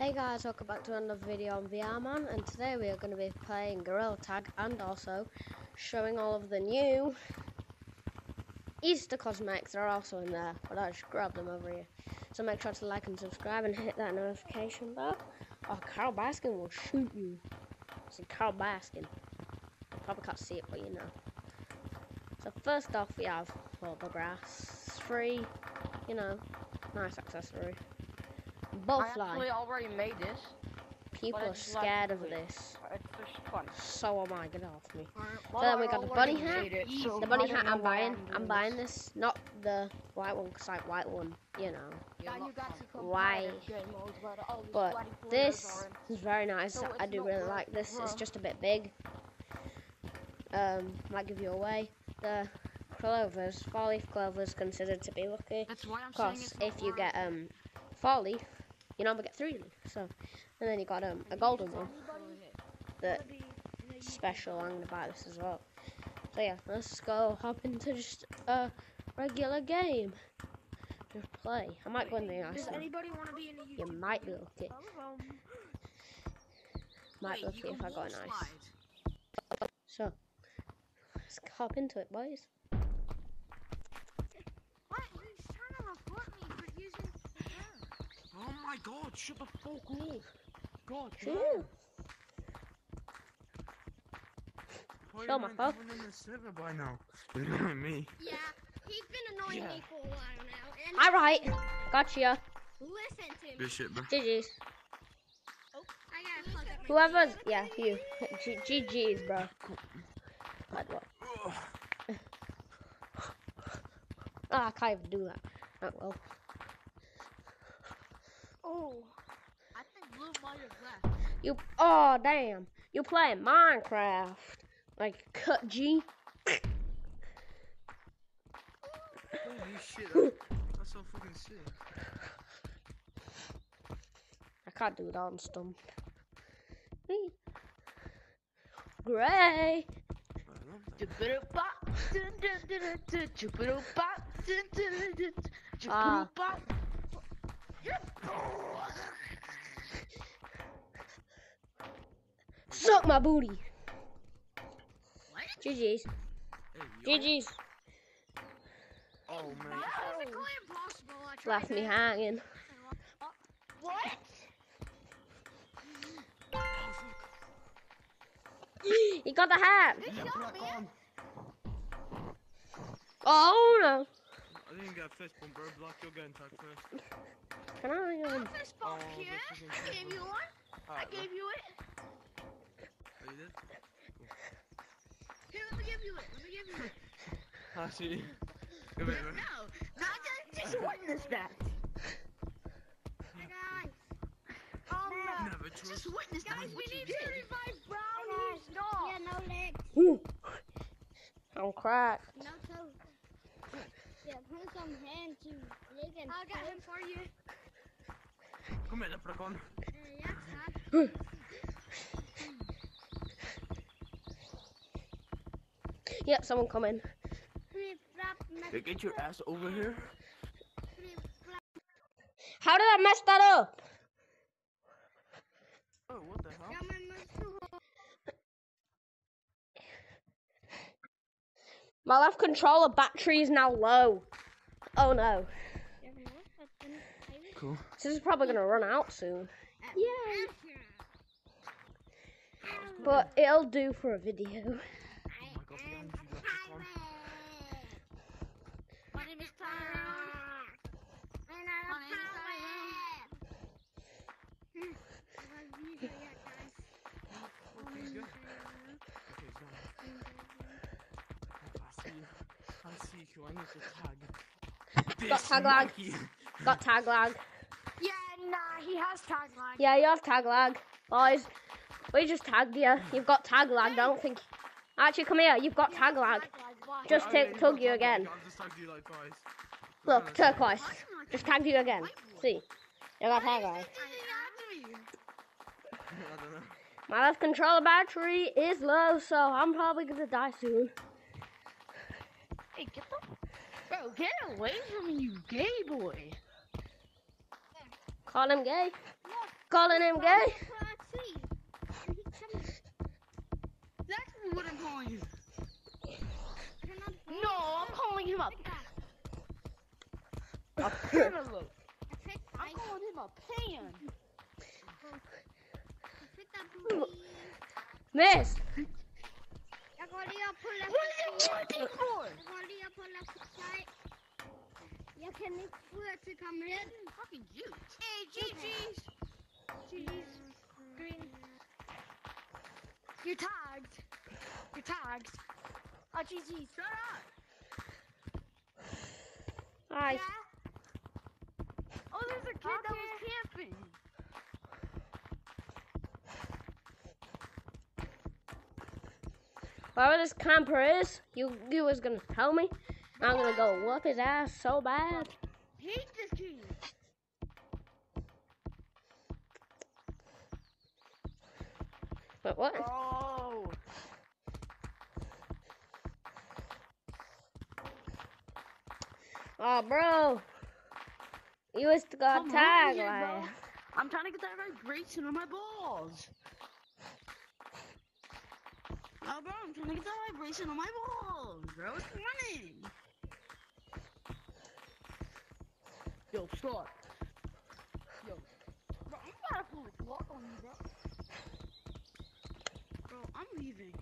Hey guys, welcome back to another video on VR Man, and today we are going to be playing Gorilla Tag and also showing all of the new Easter cosmetics that are also in there, but I just grabbed them over here. So make sure to like and subscribe and hit that notification bell. Oh, Carole Baskin will shoot you. It's Carole Baskin. Probably can't see it, but you know. So first off, we have well, the grass, free, you know, nice accessory. I Bullfly. actually already made this. People are it's like scared of wait, this. It's just fun. So am I. Get off me. Well, then we got the bunny hat. it, so The bunny hat I'm buying. I'm doing buying this. Not the white one, cause like white one, you know. Yeah, you got to compare Why? the game modes, but all these But bloody players this is very nice. So I do really worth like this. It's just a bit big. Um, might give you away. The clovers, four leaf clovers, considered to be lucky. That's why I'm saying Cause it's if you worth get um four leaf, you normally get three. So, and then you got um a golden one. That special. I'm gonna buy this as well. So yeah, let's go hop into just a regular game. Just play. I might go in the ice. Does anybody want to be in a You might be lucky. Um, Might be lucky if I go in wall ice. So let's hop into it, boys. What? He's trying to report me for using the phone. Oh my god, shut the fuck up! God, Sure. Why Show am my I phone. in the server by now? Look at me. Yeah, he's been annoying Yeah. me for a while now. Alright, gotcha. listen to me. Good shit, bro. GG's. I gotta plug up my Whoever's, yeah, you. G- GG's, bro. Bad luck. Ah, I can't even do that. Oh well. Oh, I think Blue might have left. You, oh damn. You playing Minecraft. Like, cut G. Holy shit, that's so fucking sick. I can't do that on stump. Gray. I love that. Ah. Suck my booty. GG's. Hey, yo. GG's. Oh, man. physically impossible. I tried Left me hanging. What? He got the hat. Good job, man. Oh no. I didn't get a fist bump, bro. Block, you're getting tagged first. Can I um Fist Oh, here. I gave you one. Right, I Alright, bro. gave you it. Oh, you did? Here, let me give you it. Let me give you it. I see. Come here. No, not just, just witness that. Hey guys. Um, Never trust. just witness that. Guys, we need to revive brownies. No. Yeah, no legs. Whew. I'm cracked. No toes. Yeah, put some hand to leg and I got him for you. Kom igen, leprechaun. Uh, yeah, Yep, someone coming. Flip, flop, get your ass over here. How did I mess that up? Oh, what the hell? Got my muscle hole. My left controller battery is now low. Oh no. Cool. This is probably gonna run out soon. Yeah. But it'll do for a video. My god, behind you, leprechaun. My name is Tyrone. And I'm My name is Okay, he's good. Okay, he's gone. I see you. I see you. I need to tag. Got tag lag. Got tag lag. Yeah, has tag lag. Yeah, you have tag lag. Boys, we just tagged you. You've got tag lag. I don't think. Actually, come here. You've got tag lag. Just take yeah, tug you again. I'll just tag you like. Look, turquoise. Just tagged you again. See, you got tag lag. I don't know. My left controller battery is low, so I'm probably gonna die soon. Hey, get the bro, get away from me, you gay boy. Call him gay. Look, calling him gay? A tree. And he jumped. That's what I'm calling you. Turn on the No, I'm calling him a, Take a cantaloupe. I take I'm calling him a pan. take that booty. Miss. Jag går ner på What is it working for? Jag kan inte få till kameran. Fucking juice. Hey, GG's. GG's. Green. You're tagged. You're tagged. Oh, GG's. Shut up. Hi. Yeah. Oh, there's a kid that was camping. Whoever this camper is, you you was gonna tell me. I'm gonna go whoop his ass so bad. Hate this kid. But what? Oh. Oh, bro. You was got Come on tag here, bro. I'm trying to get that vibration on my balls. Oh, bro, I'm trying to get that vibration on my balls, bro. It's running. Yo, stop. Yo. Bro, I'm about to pull a block on you, bro. Bro, I'm leaving.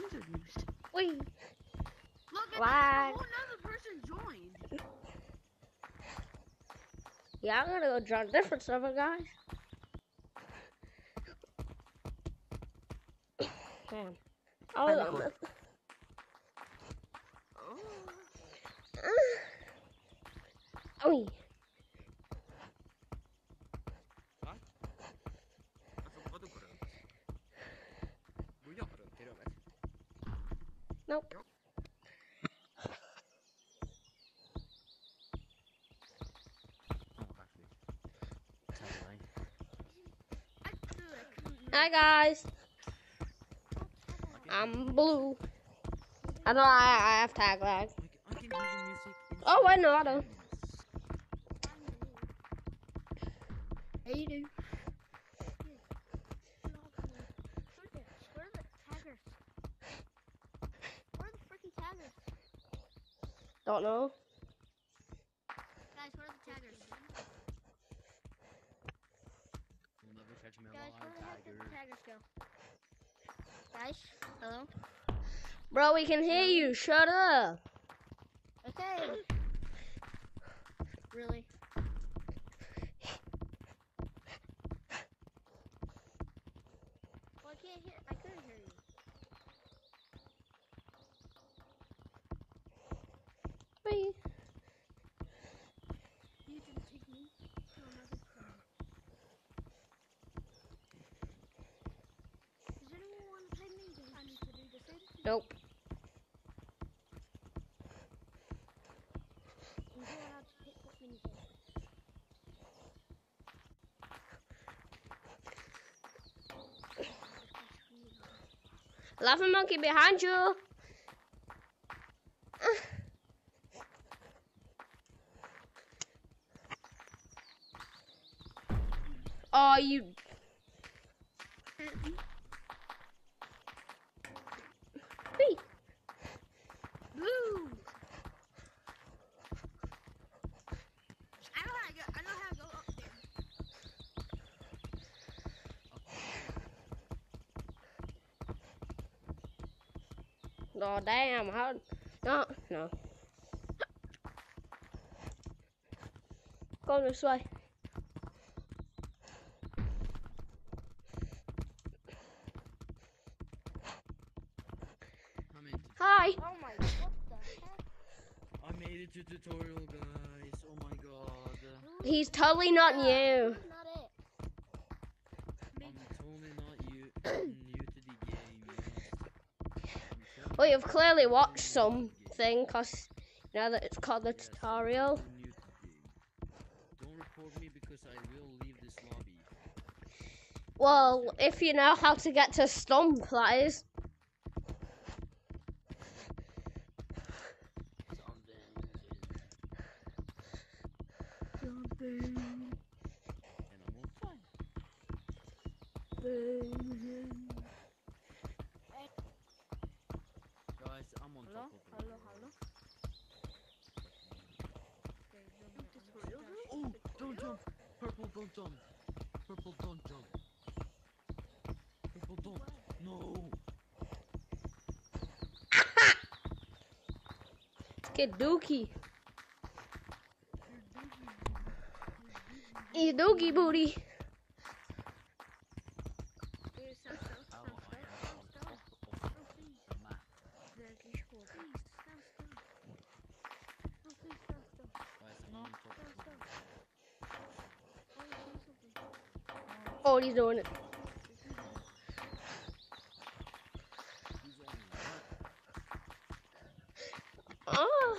Introduced. Wee. Look at Why? that. Another person joined. Yeah, I'm gonna go join a different server, guys. Man. Oh, rummet? nope. Ja, faktiskt. Tagline. I do it. Hi, guys. I'm blue. I know I, I have tag lag. I can, I can hear the music. in Oh, I know, I know. Hey, you do. Where are the taggers? Where are the freaking taggers? Don't know. Guys, where are the taggers? You'll never catch me Guys, where the heck did the tiger. taggers go? Guys, hello? Bro, we can hear you. Shut up. Okay. Really? Well, I. Couldn't hear you. Wee. You didn't take me to another. Does anyone want to play me? I need to do the same. Nope. And you're allowed to pick what mini game. Laughing monkey behind you. Oh, you. Wee. Blue. I know how to go. I know how to go up there. Oh, damn. How? No, no. Go this way. I'm in. Hi. Oh my, what? I made it to tutorial, guys. Oh my god. He's totally not Yeah, new. that's not it. I'm totally not you, new to the game. Yes. I'm totally Well, you've clearly watched new to the game. something, because you know that it's called the tutorial. totally new to the game. Don't report me because I will leave this lobby. Well, if you know how to get to Stump, that is. Something. Guys, I'm on Hello? top of the Hello, world. hello? Oh, don't jump! Purple, don't jump! Purple, don't jump! Purple, don't! No! Get dookie. Eat dookie booty. How I am on top of the map. Guys, I'm on top of the world. Oh, he's doing it. Oh,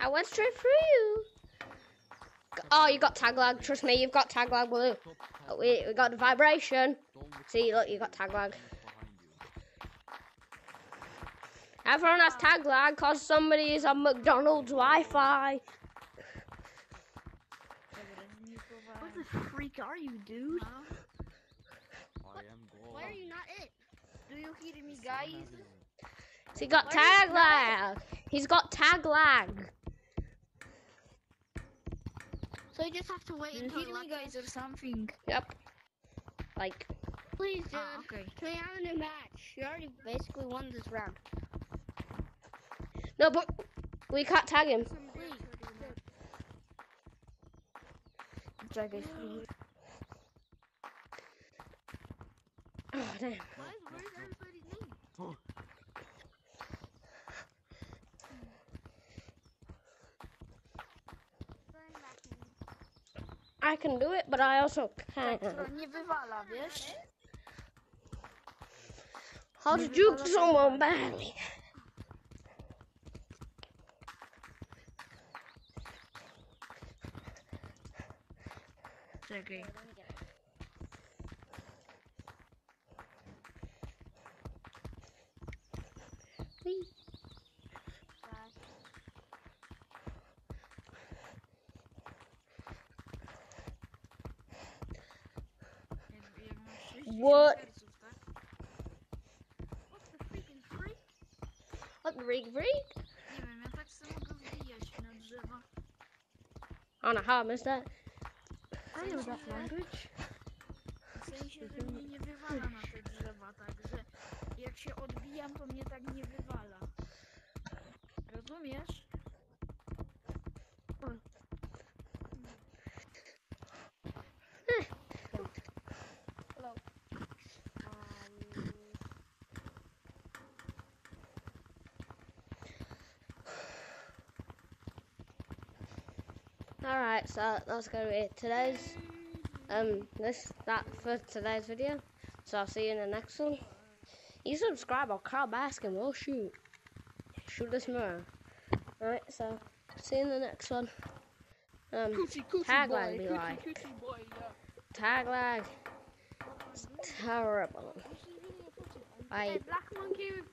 I went straight through you. Oh, you got tag lag. Trust me, you've got tag lag, Blue. Oh, wait, we got the vibration. See, look, you got tag lag. Everyone has tag lag because somebody is on McDonald's Wi-Fi. What the freak are you, dude? I am God. Why are you not it? Do you hear me, guys? So he got Why tag lag. He's got tag lag. So you just have to wait Do you until hear me, guys, or something? Yep. Like, Please, dude. Ah, okay. Play on a match. You already basically won this round. no, but we can't tag him. Please. Try, guys, please. Oh, damn. Guys, where's everybody's name? Oh, Burn back in. I can do it, but I also can't. Która nie wywala, wiesz? How to juke someone badly. Czekaj. Jak, jak masz 60 What? What the freaking freak? What the rig rig? Nie wiem, ja tak samo go na drzewa. I don't know how I missed that. I know that language. W sensie, że mnie nie wywala na te drzewa, także jak się odbijam, to mnie tak nie wywala. Rozumiesz? Alright, so that's gonna be today's um this that for today's video. So I'll see you in the next one. You subscribe or Carl Baskin will shoot. Shoot this mirror. Alright, so see you in the next one. Um Coochie, coochie Tag boy, lag be coochie, like. coochie boy, yeah. tag lag. It's terrible. I Black Monkey with